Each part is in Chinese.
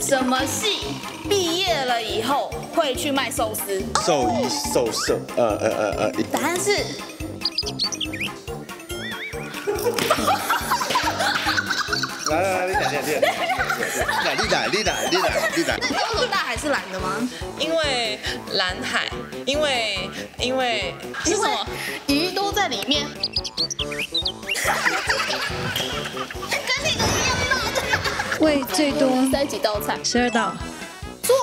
什么戏毕业了以后会去卖寿司？寿衣、寿寿，呃呃呃呃。答案是。来来来，你点点点，你点点，你点你点你点你点。那么大海是蓝的吗？因为蓝海，因为因为。是什么？鱼都在里面。喂，最多塞几道菜？十二道。错，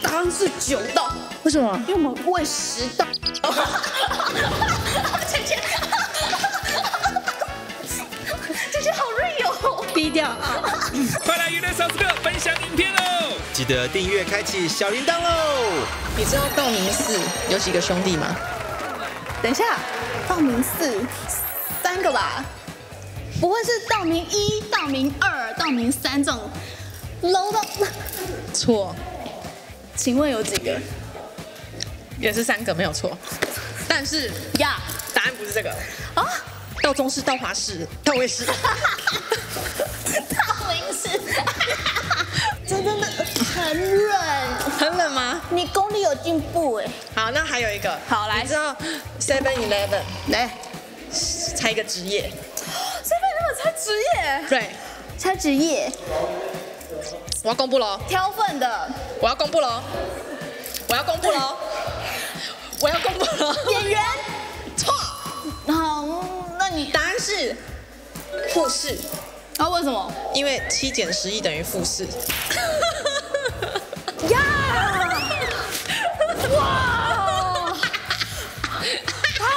答案是九道。为什么？因为我们喂十道。姐姐，姐姐好锐哦！低调啊！快来娱乐小时刻分享影片喽！记得订阅，开启小铃铛喽！你知道道明寺有几个兄弟吗？等一下，道明寺三个吧。不会是道明一、道明二、道明三这种楼的错？请问有几个？也是三个，没有错。但是呀，答案不是这个啊。道中式、道华式、道卫式。道明是，真的很冷，很冷吗？你功力有进步哎。好，那还有一个。好，来之后 Seven Eleven 来猜一个职业。他职业对，猜职业，我要公布喽。挑粪的，我要公布喽。我要公布喽。我要公布了。演员，错。好，那你答案是负四。啊？为什么？因为七减十一等于负四。呀！哇！他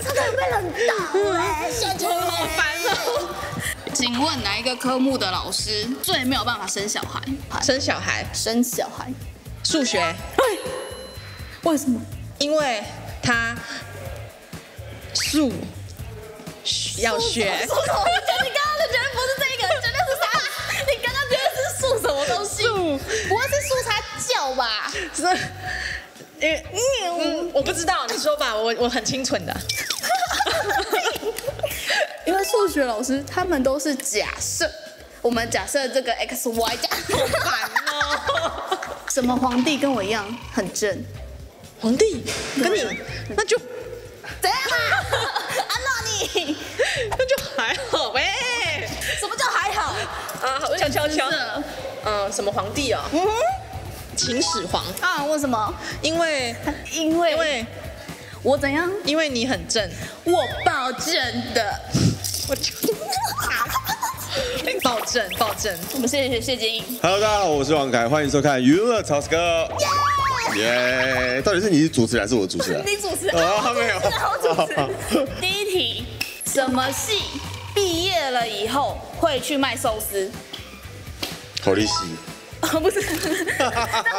他他被冷到哎，笑场好烦。请问哪一个科目的老师最没有办法生小孩？生小孩？生小孩？数学。为什么？因为他数要学。我讲你刚刚绝对不是这个，绝对是啥？你刚刚觉得是数什么东西？数？不会是数他叫吧？是？嗯？我不知道，你说吧，我我很清纯的。数学老师，他们都是假设。我们假设这个 x y 加什么皇帝跟我一样很正。皇帝跟你，那就怎样啊？安诺你，那就还好呗。什么叫还好啊？悄悄的，嗯，什么皇帝啊？秦始皇啊？为什么？因为因为因为我怎样？因为你很正，我保证的。我就那么差！暴政，暴政。我们谢谢谢金。Hello，大家好，我是王凯，欢迎收看娱乐曹斯哥。耶！到底是你是主持人还是我主持人？你主持啊？没有。我主持。人。第一题，什么戏毕业了以后会去卖寿司？考利戏。啊，不是。但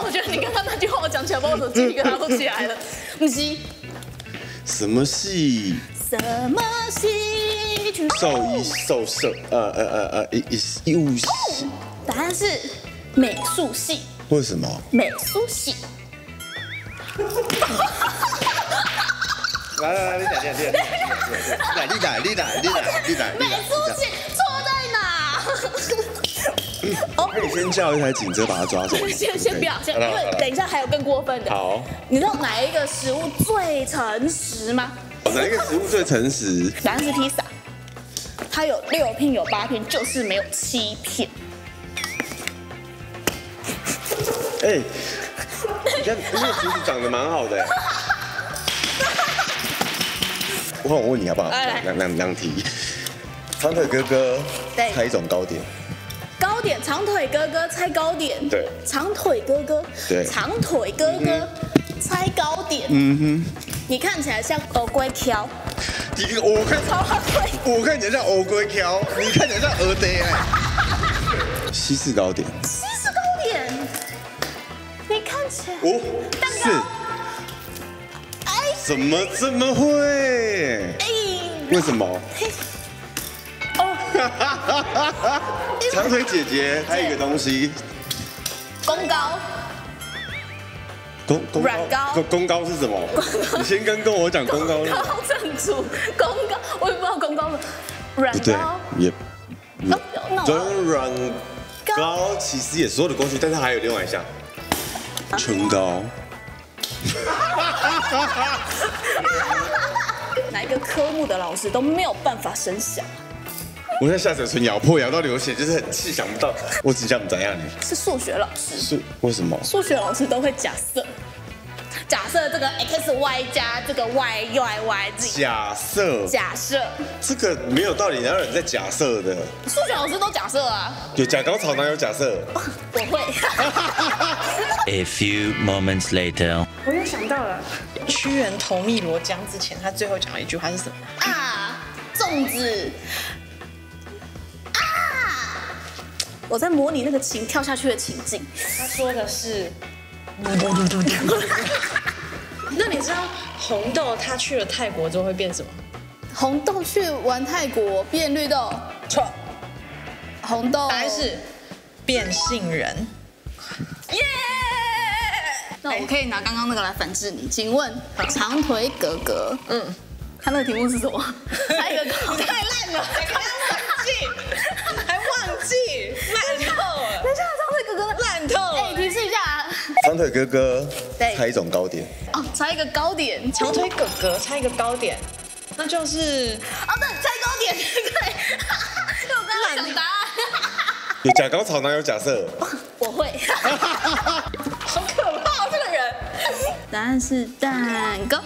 我觉得你刚刚那句话，我讲起来把我手机给拿不起来了。恭喜。什么戏？什么戏？兽医、兽兽、呃呃呃呃，医医医务系。答案是美术系。为什么？美术系。来来来，你仔你仔你仔你仔你仔你仔。美术系错在哪？哦，以先叫一台警车把他抓走。先先要，先因为等一下还有更过分的。好。你知道哪一个食物最诚实吗？哪一个食物最诚实？答案是披萨。他有六片，有八片，就是没有七片。哎，你这你这其实长得蛮好的。我我问你好不好？两两两题，长腿哥哥对，猜一种糕点。糕点，长腿哥哥猜糕点。对，长腿哥哥。对，长腿哥哥猜糕点。嗯哼，你看起来像鹅龟条。一我看超好推，我看你像欧龟挑，你看你像鹅呆哎，西式糕点，西式糕点，你看起来哦，四，哎，怎么这么会？为什么？哦，长腿姐姐还有一个东西，公高。软膏，公膏是什么？你先跟跟我讲公膏。膏正主，公膏我也不知道公膏是软膏，也软膏其实也所有的工具，但是还有另外一项，唇膏。哪一个科目的老师都没有办法声响。我在下嘴唇咬破，咬到流血，就是很气，想不到。我只想你怎样？你？是数学老师？是为什么？数学老师都会假设，假设这个 x y 加这个 y y y z。假设。假设。这个没有道理，哪有人在假设的？数学老师都假设啊。有假高潮，哪有假设？我会。A few moments later，我又想到了，屈原投汨罗江之前，他最后讲了一句话是什么？啊，粽子。我在模拟那个琴跳下去的情景。他说的是，哈哈哈哈那你知道红豆他去了泰国之后会变什么？红豆去玩泰国变绿豆？错。红豆答案是变杏仁？耶！那我可以拿刚刚那个来反制你。请问长腿哥哥，嗯，他那个题目是什么？太烂了，还要冷静。烂透！等一下，长腿哥哥烂透！哎，提示一下，长腿哥哥猜一种糕点哦，猜一个糕点，长腿哥哥猜一个糕点，那就是哦，对，猜糕点对，烂透！有假高潮哪有假设？我会，好可怕这个人，答案是蛋糕，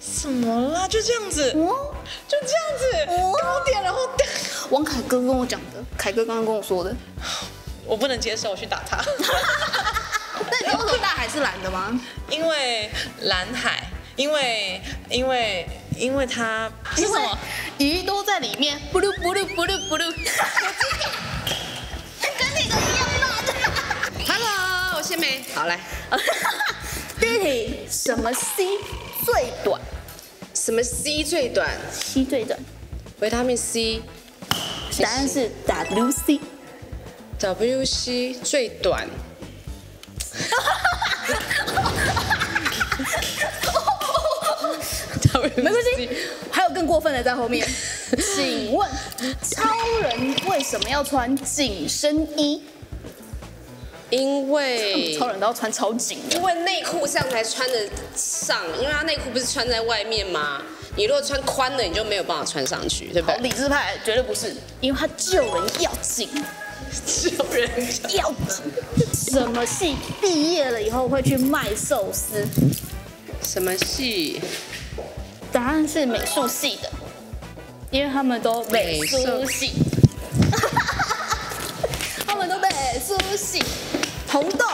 什么啦？就这样子，就这样子，糕点然后。王凯哥跟我讲的，凯哥刚刚跟我说的，我不能接受，我去打他。那为什么大海是蓝的吗？因为蓝海，因为因为因为它是什么？鱼都在里面，blue blue blue blue。跟你的一样慢。Hello，我先美，好来。D 什么 C 最短？什么 C 最短？C 最短。维他命 C。答案是 W C。W C 最短。没关系，还有更过分的在后面。请问，超人为什么要穿紧身衣？因为超人都要穿超紧，因为内裤这样才穿得上，因为他内裤不是穿在外面吗？你如果穿宽的，你就没有办法穿上去，对不对？理智派绝对不是，因为他救人要紧。救人要紧。什么系毕业了以后会去卖寿司？什么系？答案是美术系的，因为他们都美术系。他们都美术系。红豆。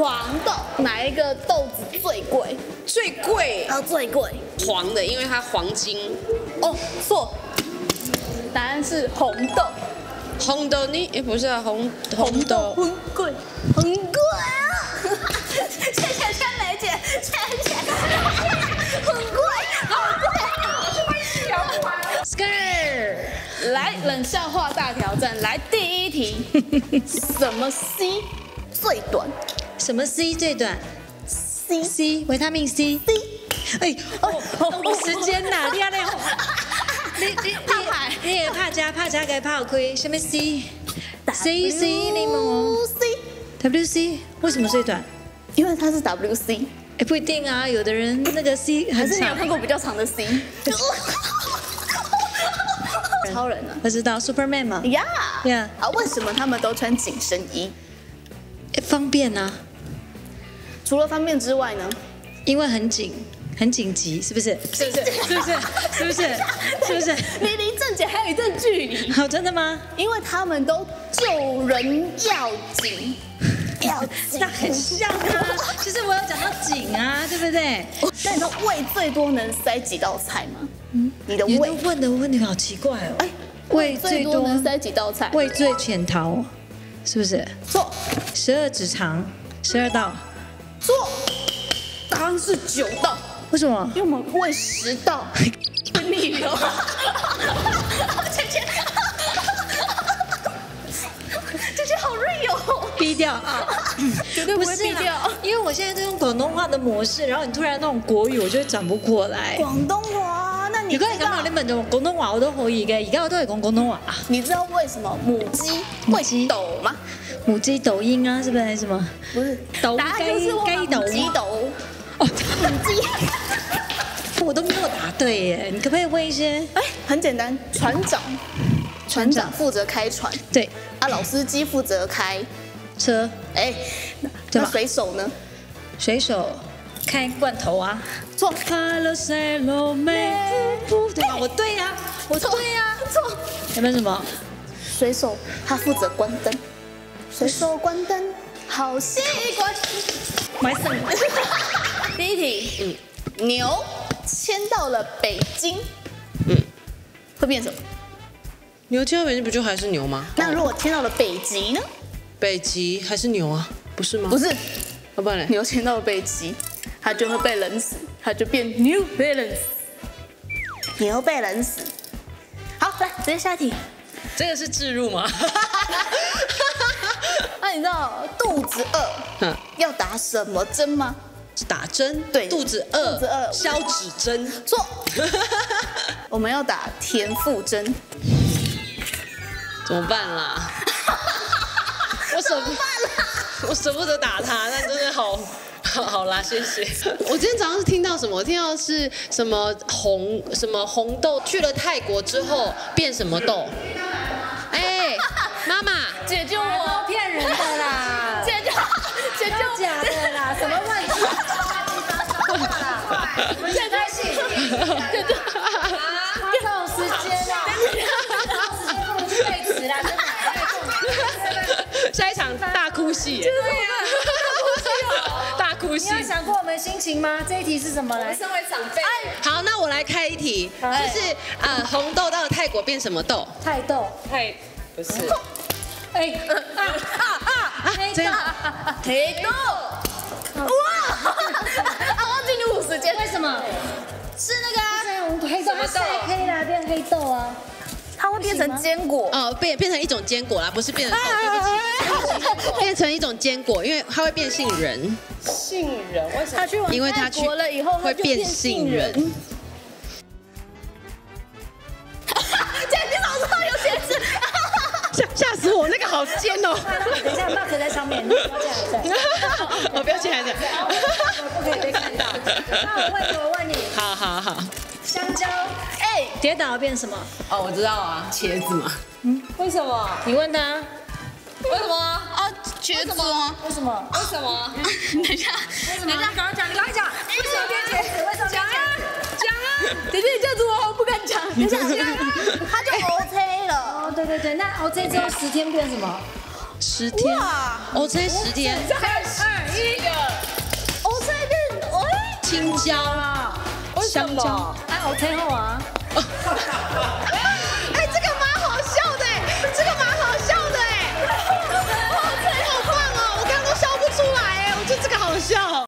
黄豆哪一个豆子最贵？最贵，啊，最贵，黄的，因为它黄金。哦，错，答案是红豆。红豆你也不是啊，红红豆很贵，很贵啊！谢谢山梅姐，谢谢，很贵，很贵，讲不完。s k r 来冷笑话大挑战，来第一题，什么 C 最短？什么 C 最短？C C 维他命 C C 哎哦哦时间呐，厉害厉害！你你你也怕加怕加给怕我亏，什么 C C C 柠檬 C W C 为什么最短？因为它是 W C 哎不一定啊，有的人那个 C 还是你有看过比较长的 C 超人啊？不知道 Superman 嘛呀呀，啊？为什么他们都穿紧身衣？方便啊。除了方便之外呢？因为很紧，很紧急，是不是？是不是？是不是？是不是？是不是？你 离正解还有一段距离。真的吗？因为他们都救人要紧，要紧。那很像啊。其实我有讲到紧啊，对不对？但你的胃最多能塞几道菜吗？嗯，你的胃。问的问题好奇怪哦。哎，胃最多能塞几道菜？胃罪浅桃，是不是？错。十二指肠，十二道。做，答案是九道，为什么？因为我们问十道，问你流。姐姐，姐姐好锐哦！低调 啊，绝对不是。因为我现在在用广东话的模式，然后你突然那种国语，我就转不过来。广东话。如果你讲到你们做广东话，我都可以嘅。而家我都系讲广东话你知道为什么母鸡会抖吗？母鸡抖音啊，是不是？什么？不是。抖案就是母鸡抖。哦，母鸡。我都没有答对耶，你可不可以问一些？哎，很简单，船长，船长负责开船。对。啊，老司机负责开车。哎，那水手呢？水手。开罐头啊，错。对吗？我对呀，我对呀，错。有没有什么？水手他负责关灯。水手关灯，好习惯。买什么？第一题，嗯，牛迁到了北京，嗯，会变什么？牛迁到北京不就还是牛吗？那如果迁到了北极呢？北极还是牛啊，不是吗？不是。老板嘞？牛迁到了北极。它就会被冷死，它就变 New Balance，牛被冷死。好，来直接下题。这个是置入吗？那你知道肚子饿要打什么针吗？打针？对，肚子饿，肚子饿，消脂针。错，我们要打填腹针。怎么办啦？我舍，不得，我舍不得打他，但真的好。好啦，谢谢。我今天早上是听到什么？我听到是什么红什么红豆去了泰国之后变什么豆？哎，妈妈，解救我！骗人的啦，解救，解救，假的啦，什么问题？打电话啦，我们下台戏。啊，发动时间，发动时间不能背词啦，真的下一场大哭戏。你有想过我们心情吗？这一题是什么？来，身为长辈。哎，好，那我来开一题，就是呃，红豆到泰国变什么豆？泰豆。泰不是。哎，啊啊啊！黑豆。黑豆。哇！啊，忘记你五十斤。为什么？是那个。黑红豆。怎么豆？以可以拿变黑豆啊？它会变成坚果。哦，变变成一种坚果啦，不是变成。对不起。变成一种坚果，因为它会变杏仁。杏仁，我想。因为他去，活了以后会变杏仁。哈，姐姐老说有鞋子，吓吓死我，那个好尖哦。等一下，不要在上面。你不要进来。我不要进来。不可以被看到。那我问你，我问你。好好好。香蕉，哎，跌倒变什么？哦，我知道啊，茄子嘛。嗯，为什么？你问他，为什么啊？茄子？为什么？为什么？等一下，等一下，你刚讲，你刚讲，为什么变茄子？讲啊，讲啊，姐这样叫我不跟你讲，等一下，他就 OK 了。哦，对对对，那 OK 之后十天变什么？十天，OK 十天，三二一，OK 变，哎，青椒，香蕉，哎，OK 后啊。